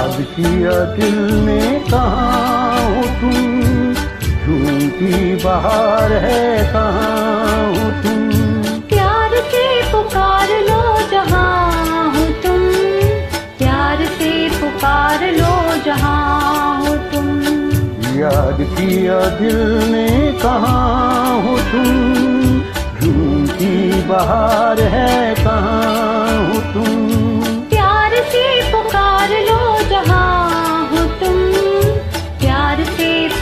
किया दिल ने कहाँ हो तुम? झूठी बाहर है कहाँ हो तुम? प्यार से पुकार लो जहाँ हो तुम। प्यार से पुकार लो जहाँ हो तुम। याद किया दिल ने कहाँ हो तुम? झूठी बाहर है कहाँ हो तुम?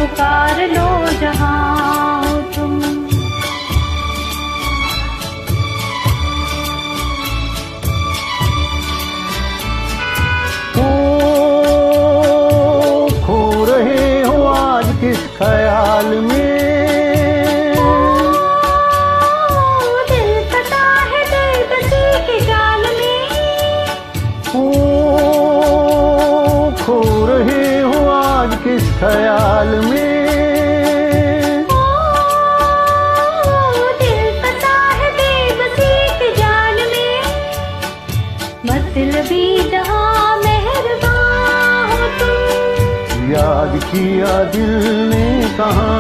पुकार लो जहाँ हो तुम। ओ, खो रहे हो आज किस ख्याल में? है खो रहे आज किस ख्याल में? ओ, है में। मतलबी हो याद किया दिल ने कहा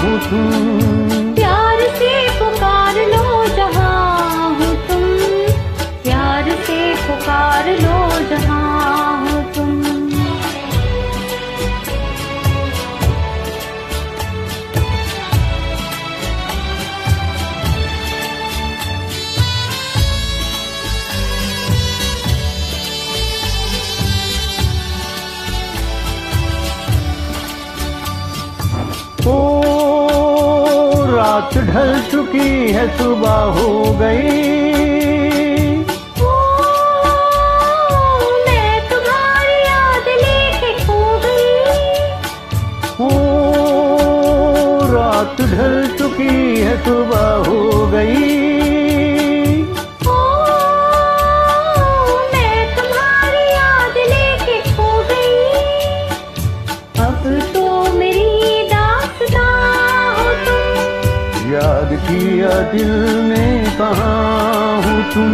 हूँ तुम रात ढल चुकी है सुबह हो गई। ओ, मैं तुम्हारी याद लेके खो गई। ओ रात ढल चुकी है सुबह हो गई। ओ, मैं तुम्हारी याद लेके खो गई। अब किया दिल ने कहाँ हो तुम?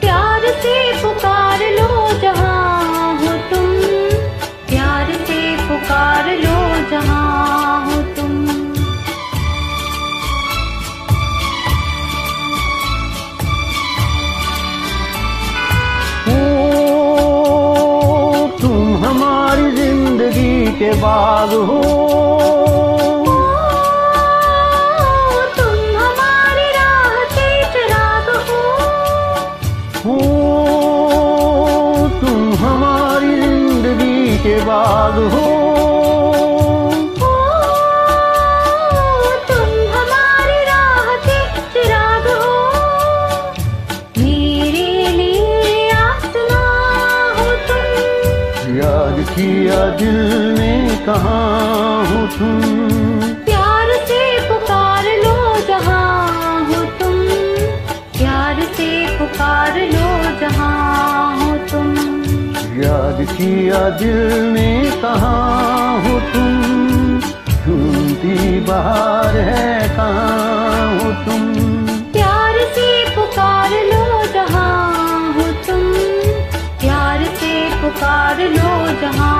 प्यार से पुकार लो जहाँ हो तुम। प्यार से पुकार लो जहाँ हो तुम। ओ तुम हमारी ज़िंदगी के बाग हो। हो। तुम याद किया दिल ने कहाँ हो तुम? प्यार से पुकार लो जहाँ हो तुम। प्यार से पुकार लो किया दिल ने कहा, हो तुम, झूमती बाहर है कहाँ, हो तुम? प्यार से पुकार लो जहाँ, हो तुम, प्यार से पुकार लो जहाँ